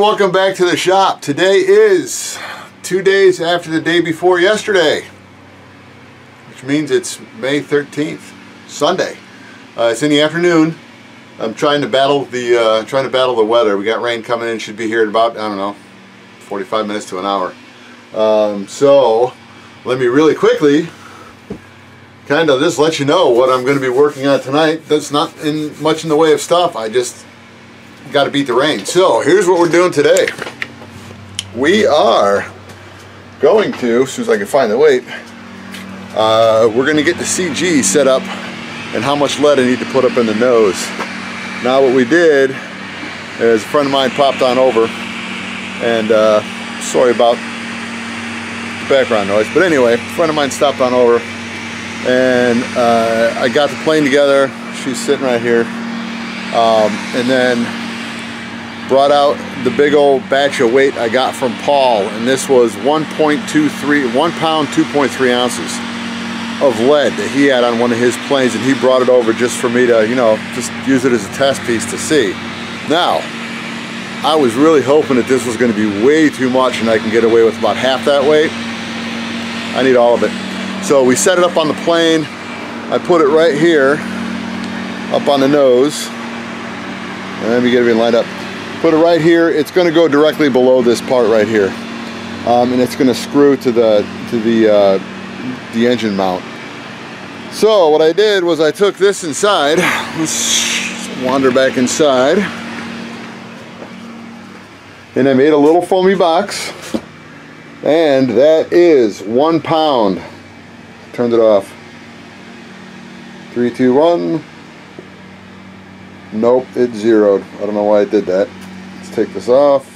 welcome back to the shop. Today is two days after the day before yesterday, which means it's May 13th, Sunday. Uh, it's in the afternoon. I'm trying to battle the uh, trying to battle the weather. We got rain coming in. Should be here in about I don't know, 45 minutes to an hour. Um, so let me really quickly kind of just let you know what I'm going to be working on tonight. That's not in much in the way of stuff. I just got to beat the rain. So here's what we're doing today. We are going to, as soon as I can find the weight, uh, we're going to get the CG set up and how much lead I need to put up in the nose. Now what we did is a friend of mine popped on over and uh, sorry about the background noise, but anyway, a friend of mine stopped on over and uh, I got the plane together. She's sitting right here. Um, and then brought out the big old batch of weight I got from Paul and this was 1.23 one pound 2.3 ounces of lead that he had on one of his planes and he brought it over just for me to you know just use it as a test piece to see. Now I was really hoping that this was going to be way too much and I can get away with about half that weight. I need all of it. So we set it up on the plane. I put it right here up on the nose. And let me get everything lined up put it right here. It's going to go directly below this part right here. Um, and it's going to screw to the to the uh, the engine mount. So what I did was I took this inside. Let's wander back inside. And I made a little foamy box. And that is one pound. Turned it off. Three two one. Nope it zeroed. I don't know why I did that take this off.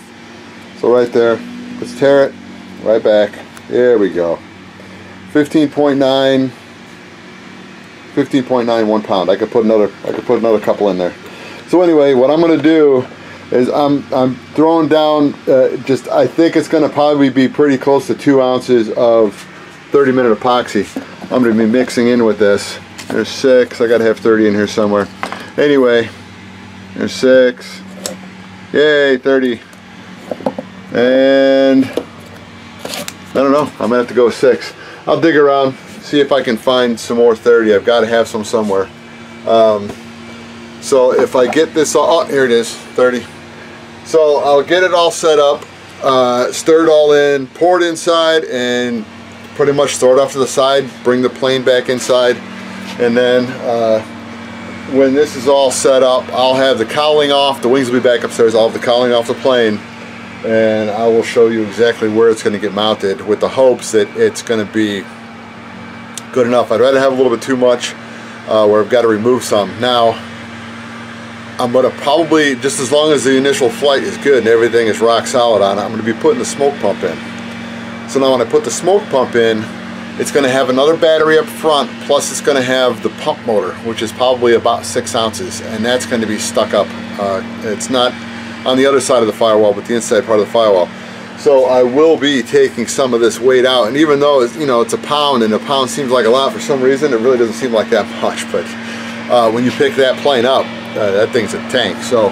So right there, let's tear it right back. There we go. 15.9 15.9 one pound. I could put another I could put another couple in there. So anyway, what I'm gonna do is I'm I'm throwing down uh, just I think it's gonna probably be pretty close to two ounces of 30 minute epoxy. I'm gonna be mixing in with this. There's six. I gotta have 30 in here somewhere. Anyway, there's six. Yay, 30. And I don't know, I'm gonna have to go six. I'll dig around, see if I can find some more 30. I've got to have some somewhere. Um, so if I get this all, oh, here it is, 30. So I'll get it all set up, uh, stir it all in, pour it inside, and pretty much throw it off to the side, bring the plane back inside, and then uh, when this is all set up, I'll have the cowling off, the wings will be back upstairs, I'll have the cowling off the plane, and I will show you exactly where it's going to get mounted with the hopes that it's going to be good enough. I'd rather have a little bit too much uh, where I've got to remove some. Now, I'm going to probably, just as long as the initial flight is good and everything is rock solid on it, I'm going to be putting the smoke pump in. So now when I put the smoke pump in, it's going to have another battery up front, plus it's going to have the pump motor, which is probably about six ounces, and that's going to be stuck up. Uh, it's not on the other side of the firewall, but the inside part of the firewall. So I will be taking some of this weight out, and even though it's, you know it's a pound, and a pound seems like a lot for some reason, it really doesn't seem like that much. But uh, when you pick that plane up, uh, that thing's a tank. So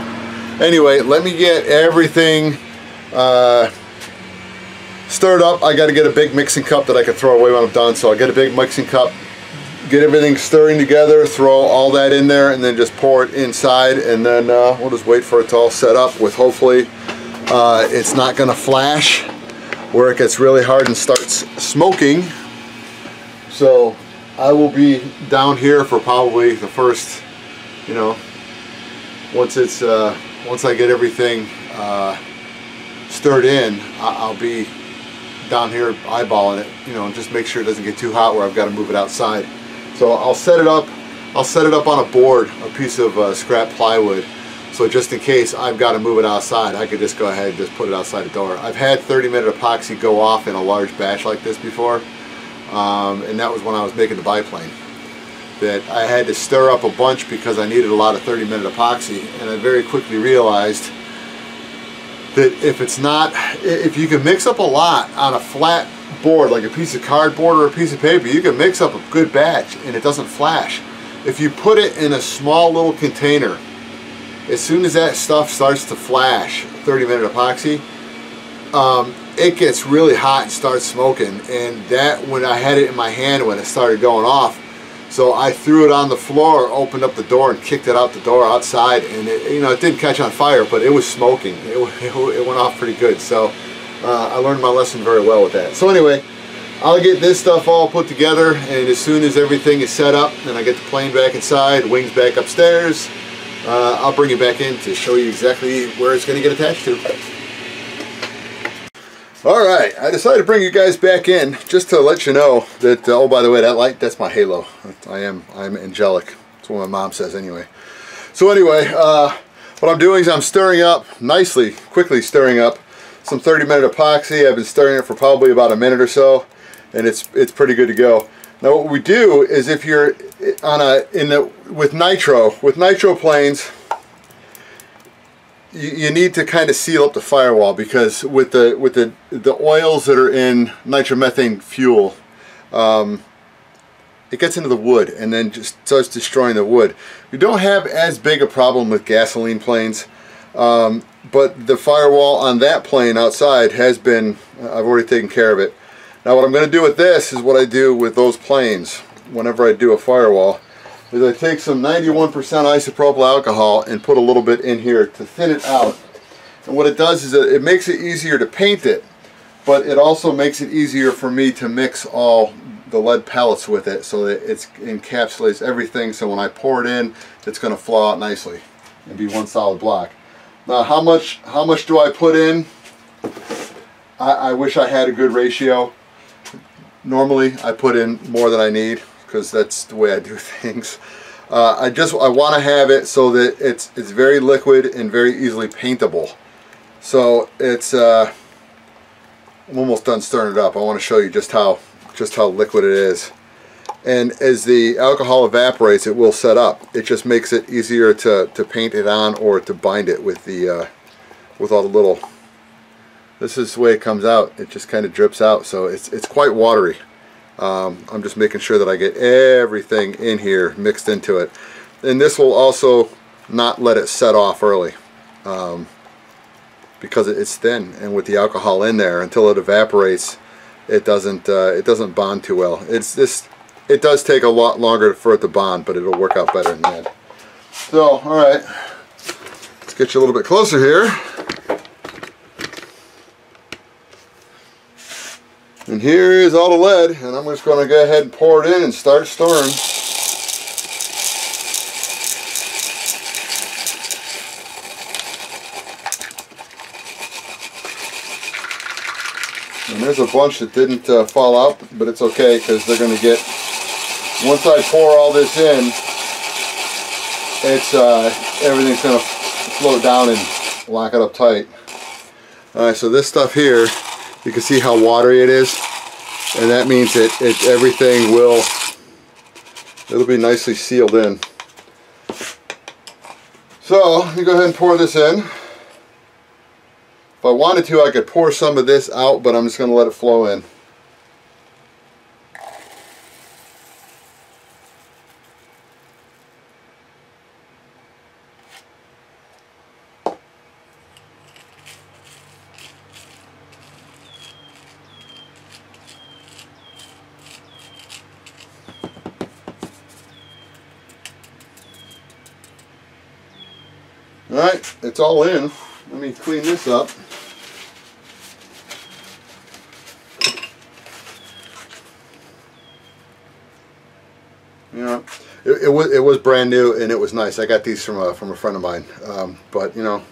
anyway, let me get everything uh, stirred up. I got to get a big mixing cup that I can throw away when I'm done. So I'll get a big mixing cup, get everything stirring together, throw all that in there, and then just pour it inside. And then uh, we'll just wait for it to all set up with hopefully uh, it's not going to flash where it gets really hard and starts smoking. So I will be down here for probably the first, you know, once it's uh, once I get everything uh, stirred in, I'll be down here eyeballing it, you know, and just make sure it doesn't get too hot where I've got to move it outside. So I'll set it up, I'll set it up on a board, a piece of uh, scrap plywood. So just in case I've got to move it outside, I could just go ahead and just put it outside the door. I've had 30 minute epoxy go off in a large batch like this before. Um, and that was when I was making the biplane. That I had to stir up a bunch because I needed a lot of 30 minute epoxy. And I very quickly realized that if it's not, if you can mix up a lot on a flat board, like a piece of cardboard or a piece of paper, you can mix up a good batch and it doesn't flash. If you put it in a small little container, as soon as that stuff starts to flash, 30 minute epoxy, um, it gets really hot and starts smoking. And that, when I had it in my hand when it started going off, so I threw it on the floor, opened up the door, and kicked it out the door outside. And it, you know, it didn't catch on fire, but it was smoking. It, it, it went off pretty good. So uh, I learned my lesson very well with that. So anyway, I'll get this stuff all put together, and as soon as everything is set up, and I get the plane back inside, wings back upstairs, uh, I'll bring it back in to show you exactly where it's going to get attached to. Alright, I decided to bring you guys back in just to let you know that, oh by the way, that light, that's my halo. I am, I'm angelic. That's what my mom says anyway. So anyway, uh, what I'm doing is I'm stirring up, nicely, quickly stirring up some 30 minute epoxy. I've been stirring it for probably about a minute or so and it's it's pretty good to go. Now what we do is if you're on a, in the, with nitro, with nitro planes, you, you need to kind of seal up the firewall because with the with the the oils that are in nitromethane fuel, um, it gets into the wood and then just starts destroying the wood. You don't have as big a problem with gasoline planes, um, but the firewall on that plane outside has been, I've already taken care of it. Now what I'm going to do with this is what I do with those planes whenever I do a firewall is I take some 91% isopropyl alcohol and put a little bit in here to thin it out. And what it does is it makes it easier to paint it, but it also makes it easier for me to mix all the lead pellets with it so that it encapsulates everything so when I pour it in, it's going to flow out nicely and be one solid block. Now how much, how much do I put in? I, I wish I had a good ratio. Normally I put in more than I need because that's the way I do things. Uh, I just I want to have it so that it's it's very liquid and very easily paintable. So it's uh, I'm almost done stirring it up. I want to show you just how just how liquid it is. And as the alcohol evaporates, it will set up. It just makes it easier to, to paint it on or to bind it with the uh, with all the little. This is the way it comes out. It just kind of drips out, so it's it's quite watery. Um, I'm just making sure that I get everything in here mixed into it. And this will also not let it set off early um, because it's thin and with the alcohol in there until it evaporates it doesn't uh, it doesn't bond too well. It's this it does take a lot longer for it to bond but it'll work out better in the end. So alright let's get you a little bit closer here. And here is all the lead, and I'm just going to go ahead and pour it in and start stirring. And there's a bunch that didn't uh, fall out, but it's okay because they're going to get, once I pour all this in, it's uh, everything's going to float down and lock it up tight. Alright, so this stuff here you can see how watery it is and that means that it, everything will it'll be nicely sealed in. So you go ahead and pour this in. If I wanted to I could pour some of this out but I'm just going to let it flow in Alright, it's all in. Let me clean this up. You know, it, it, was it was brand new and it was nice. I got these from a from a friend of mine. Um, but you know,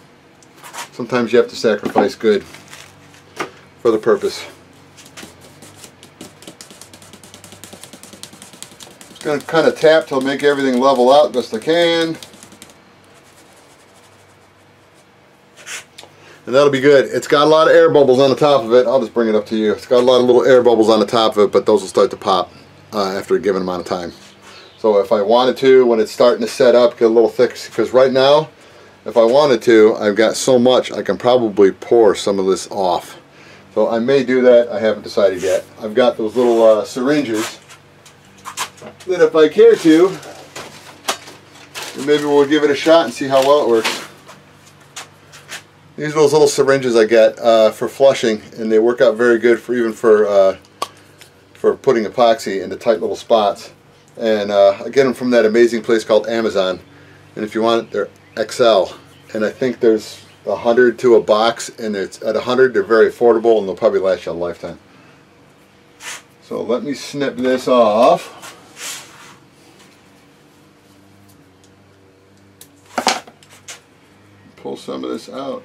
sometimes you have to sacrifice good for the purpose. Just gonna kind of tap till make everything level out best I can. And that'll be good. It's got a lot of air bubbles on the top of it. I'll just bring it up to you. It's got a lot of little air bubbles on the top of it, but those will start to pop uh, after a given amount of time. So if I wanted to, when it's starting to set up, get a little thick, because right now, if I wanted to, I've got so much, I can probably pour some of this off. So I may do that, I haven't decided yet. I've got those little uh, syringes that if I care to, maybe we'll give it a shot and see how well it works. These are those little syringes I get uh, for flushing, and they work out very good for even for uh, for putting epoxy into tight little spots. And uh, I get them from that amazing place called Amazon. And if you want it, they're XL. And I think there's a hundred to a box, and it's at a hundred they're very affordable, and they'll probably last you a lifetime. So let me snip this off. Pull some of this out.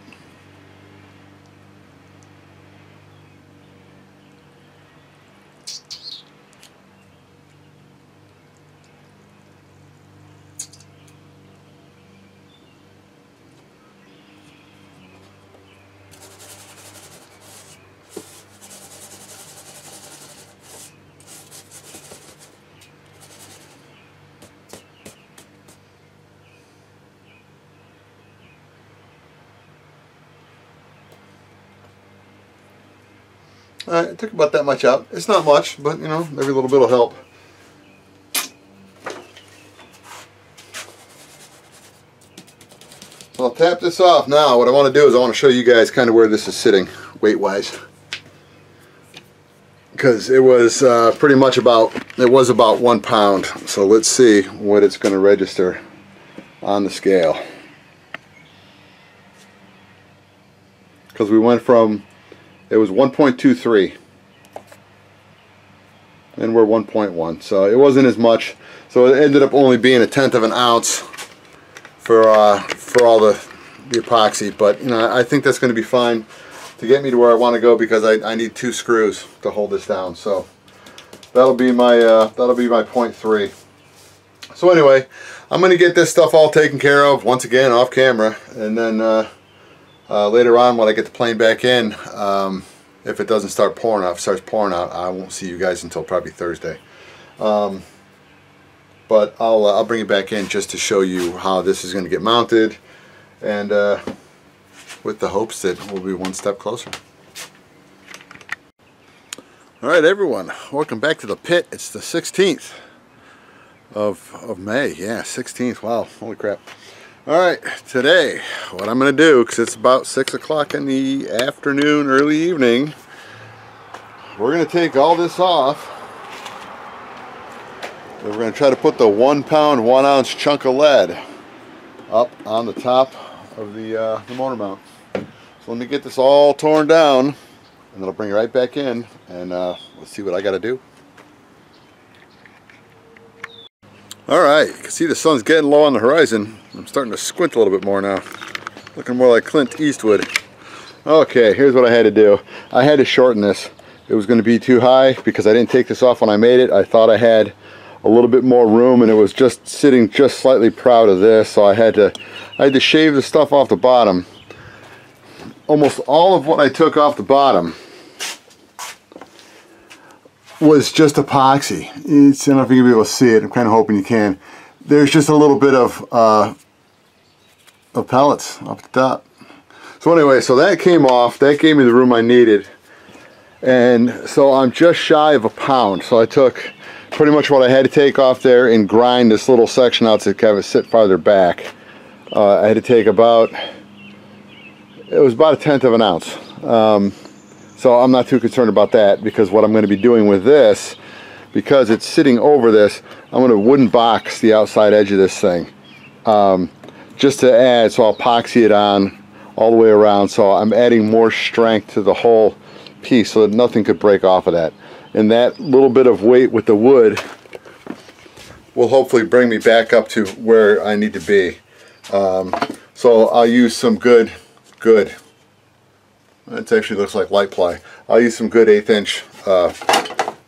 It took about that much out. It's not much, but you know, every little bit will help. I'll tap this off now. What I want to do is I want to show you guys kind of where this is sitting weight-wise. Because it was uh, pretty much about, it was about one pound. So let's see what it's going to register on the scale. Because we went from it was 1.23 and we're 1.1 so it wasn't as much. So it ended up only being a tenth of an ounce for uh, for all the the epoxy but you know I think that's going to be fine to get me to where I want to go because I, I need two screws to hold this down so that'll be my uh, that'll be my point three. So anyway I'm gonna get this stuff all taken care of once again off camera and then uh, uh, later on when I get the plane back in um, if it doesn't start pouring it starts pouring out I won't see you guys until probably Thursday. Um, but I'll, uh, I'll bring it back in just to show you how this is going to get mounted and uh, with the hopes that we'll be one step closer. Alright everyone welcome back to the pit. It's the 16th of, of May. Yeah 16th wow holy crap Alright, today, what I'm to do, because it's about 6 o'clock in the afternoon, early evening, we're to take all this off. We're to try to put the one pound, one ounce chunk of lead up on the top of the, uh, the motor mount. So let me get this all torn down, and then I'll bring it right back in, and uh, let's see what I got to do. Alright, you can see the sun's getting low on the horizon. I'm starting to squint a little bit more now. Looking more like Clint Eastwood. Okay, here's what I had to do. I had to shorten this. It was going to be too high because I didn't take this off when I made it. I thought I had a little bit more room and it was just sitting just slightly proud of this. So I had to, I had to shave the stuff off the bottom. Almost all of what I took off the bottom was just epoxy. It's, I don't know if you're to be able to see it. I'm kind of hoping you can. There's just a little bit of, uh, of pellets up the top. So anyway, so that came off. That gave me the room I needed. And so I'm just shy of a pound. So I took pretty much what I had to take off there and grind this little section out to kind of sit farther back. Uh, I had to take about, it was about a tenth of an ounce. Um, so I'm not too concerned about that because what I'm going to be doing with this, because it's sitting over this, I'm going to wooden box the outside edge of this thing. Um, just to add, so I'll epoxy it on all the way around. So I'm adding more strength to the whole piece so that nothing could break off of that. And that little bit of weight with the wood will hopefully bring me back up to where I need to be. Um, so I'll use some good, good it actually looks like light ply. I'll use some good eighth inch uh,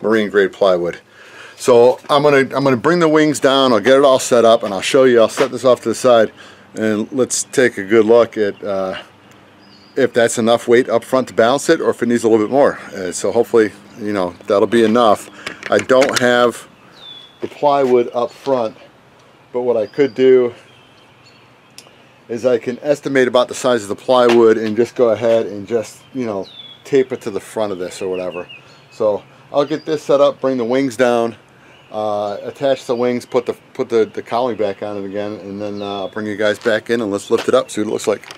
marine grade plywood. So I'm gonna I'm gonna bring the wings down. I'll get it all set up, and I'll show you. I'll set this off to the side, and let's take a good look at uh, if that's enough weight up front to balance it, or if it needs a little bit more. Uh, so hopefully, you know, that'll be enough. I don't have the plywood up front, but what I could do is I can estimate about the size of the plywood and just go ahead and just, you know, tape it to the front of this or whatever. So I'll get this set up, bring the wings down, uh, attach the wings, put the put the, the cowling back on it again, and then uh, bring you guys back in and let's lift it up, see what it looks like.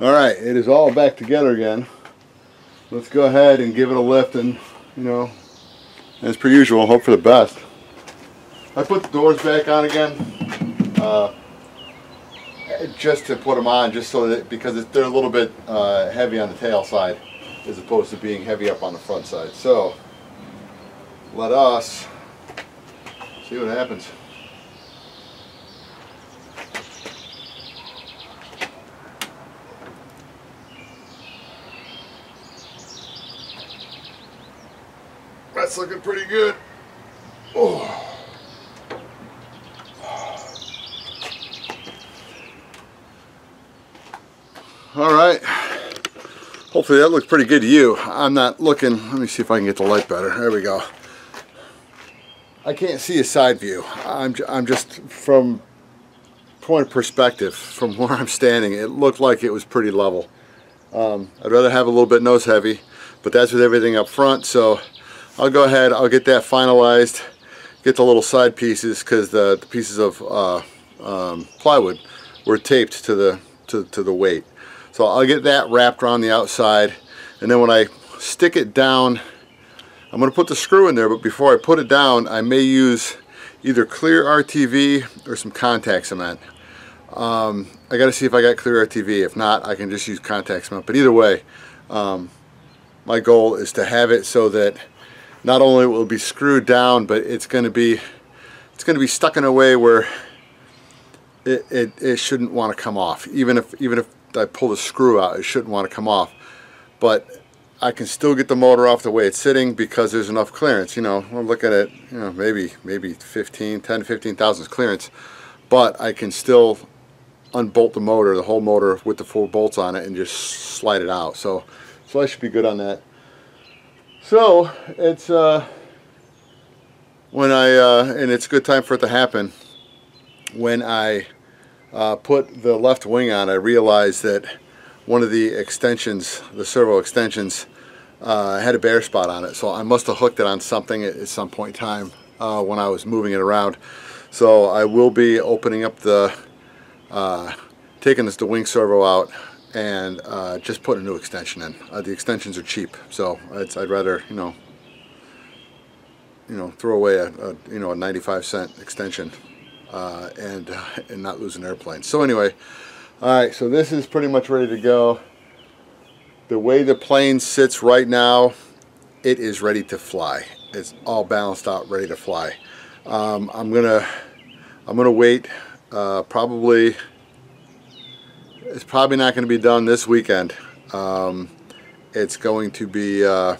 All right, it is all back together again. Let's go ahead and give it a lift and, you know, as per usual, hope for the best. I put the doors back on again, uh, just to put them on, just so that, because they're a little bit uh, heavy on the tail side, as opposed to being heavy up on the front side. So, let us see what happens. That's looking pretty good. Oh. All right. Hopefully that looks pretty good to you. I'm not looking, let me see if I can get the light better. There we go. I can't see a side view. I'm, I'm just from point of perspective, from where I'm standing, it looked like it was pretty level. Um, I'd rather have a little bit nose heavy, but that's with everything up front, so I'll go ahead, I'll get that finalized, get the little side pieces because the, the, pieces of uh, um, plywood were taped to the, to, to the weight. So I'll get that wrapped around the outside and then when I stick it down, I'm going to put the screw in there, but before I put it down, I may use either clear RTV or some contact cement. Um, I got to see if I got clear RTV. If not, I can just use contact cement. But either way, um, my goal is to have it so that not only will it be screwed down, but it's going to be it's going to be stuck in a way where it, it, it shouldn't want to come off. Even if even if I pull the screw out, it shouldn't want to come off. But I can still get the motor off the way it's sitting because there's enough clearance. You know, we're looking at you know maybe maybe 15, 10, 15 thousandths clearance, but I can still unbolt the motor, the whole motor with the four bolts on it, and just slide it out. So, so I should be good on that. So it's uh, when I uh, and it's a good time for it to happen. When I uh, put the left wing on, I realized that one of the extensions, the servo extensions, uh, had a bare spot on it. So I must have hooked it on something at, at some point in time uh, when I was moving it around. So I will be opening up the, uh, taking this the wing servo out and uh, just put a new extension in. Uh, the extensions are cheap, so I'd, I'd, rather you know, you know, throw away a, a you know a 95 cent extension uh, and and not lose an airplane. So anyway, all right, so this is pretty much ready to go. The way the plane sits right now, it is ready to fly. It's all balanced out, ready to fly. Um, I'm gonna I'm gonna wait uh, probably it's probably not going to be done this weekend. Um, it's going to be uh,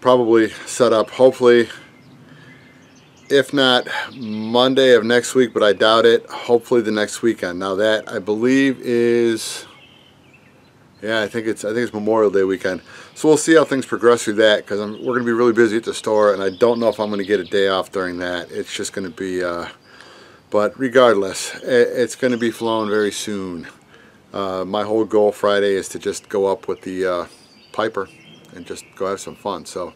probably set up hopefully if not Monday of next week but I doubt it. Hopefully the next weekend. Now that I believe is yeah I think it's I think it's Memorial Day weekend. So we'll see how things progress through that because we're gonna be really busy at the store and I don't know if I'm gonna get a day off during that. It's just gonna be uh, but regardless, it's going to be flown very soon. Uh, my whole goal Friday is to just go up with the uh, Piper and just go have some fun. So,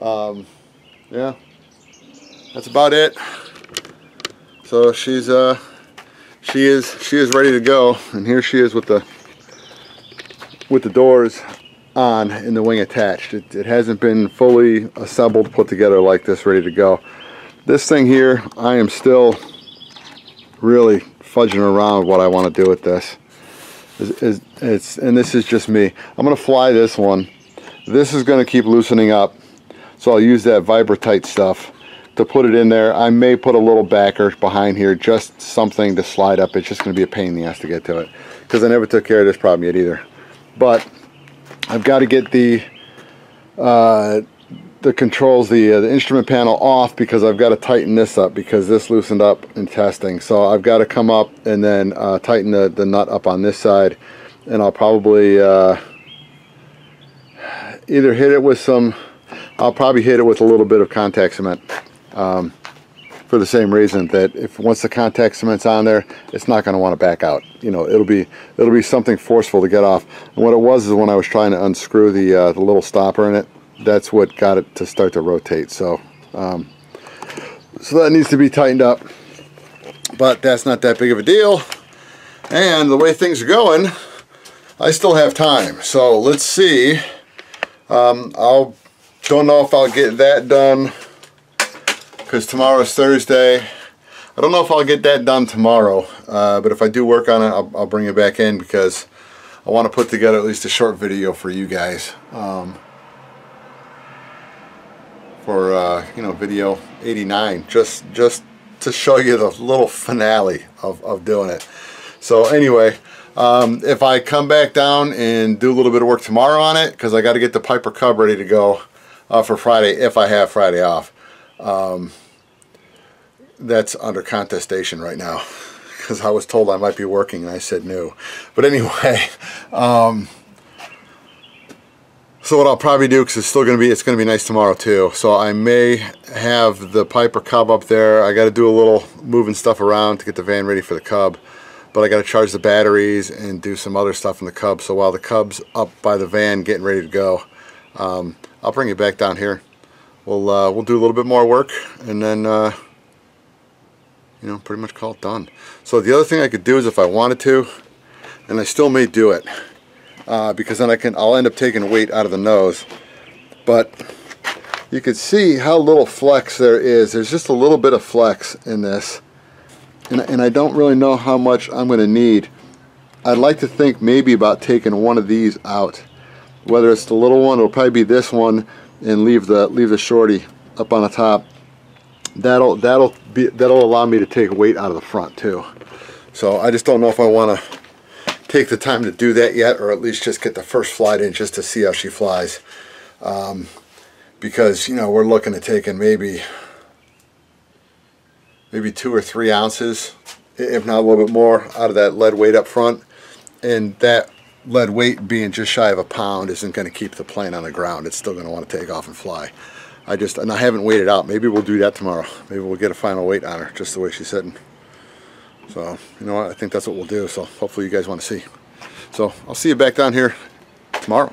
um, yeah, that's about it. So she's uh, she is she is ready to go, and here she is with the with the doors on and the wing attached. It, it hasn't been fully assembled, put together like this, ready to go. This thing here, I am still really fudging around what I want to do with this. Is, is, it's and this is just me. I'm going to fly this one. This is going to keep loosening up. So I'll use that Vibra-Tite stuff to put it in there. I may put a little backer behind here, just something to slide up. It's just going to be a pain in the ass to get to it. Because I never took care of this problem yet either. But I've got to get the uh, the controls, the, uh, the instrument panel off because I've got to tighten this up because this loosened up in testing. So I've got to come up and then uh, tighten the, the nut up on this side and I'll probably uh, either hit it with some, I'll probably hit it with a little bit of contact cement um, for the same reason that if once the contact cement's on there, it's not going to want to back out. You know, it'll be it'll be something forceful to get off. And what it was is when I was trying to unscrew the, uh, the little stopper in it, that's what got it to start to rotate. So, um, so that needs to be tightened up, but that's not that big of a deal. And the way things are going, I still have time. So let's see. Um, I'll don't know if I'll get that done because tomorrow's Thursday. I don't know if I'll get that done tomorrow, uh, but if I do work on it, I'll, I'll, bring it back in because I want to put together at least a short video for you guys. Um, for uh, you know video 89 just just to show you the little finale of, of doing it so anyway um, if I come back down and do a little bit of work tomorrow on it because I got to get the Piper Cub ready to go uh, for Friday if I have Friday off um, that's under contestation right now because I was told I might be working and I said no but anyway um, so what I'll probably do, because it's still going to be, it's going to be nice tomorrow too. So I may have the Piper Cub up there. I got to do a little moving stuff around to get the van ready for the Cub. But I got to charge the batteries and do some other stuff in the Cub. So while the Cub's up by the van getting ready to go, um, I'll bring it back down here. We'll uh, we'll do a little bit more work and then uh, you know pretty much call it done. So the other thing I could do is if I wanted to, and I still may do it uh, because then I can I'll end up taking weight out of the nose. But you can see how little flex there is. There's just a little bit of flex in this and, and I don't really know how much I'm going to need. I'd like to think maybe about taking one of these out whether it's the little one it'll probably be this one and leave the leave the shorty up on the top that'll that'll be that'll allow me to take weight out of the front too. So I just don't know if I want to take the time to do that yet or at least just get the first flight in just to see how she flies. Um, because you know we're looking at taking maybe maybe two or three ounces if not a little bit more out of that lead weight up front. And that lead weight being just shy of a pound isn't going to keep the plane on the ground. It's still going to want to take off and fly I just and I haven't weighed it out maybe we'll do that tomorrow maybe we'll get a final weight on her just the way she's sitting so, you know what, I think that's what we'll do. So hopefully you guys want to see. So I'll see you back down here tomorrow.